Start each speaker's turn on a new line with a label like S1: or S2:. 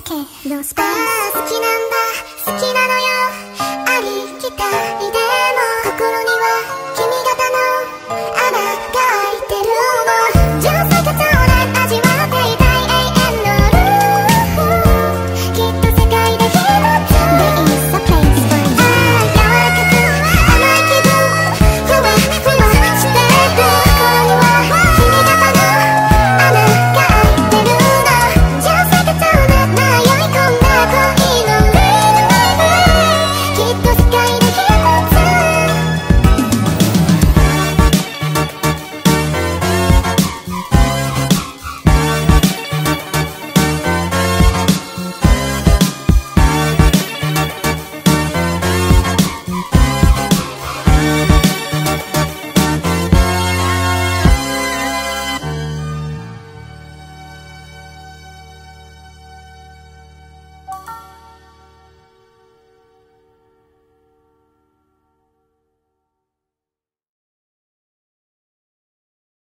S1: だけのスパー好きなんだ。好きなのよ。ありきたりで。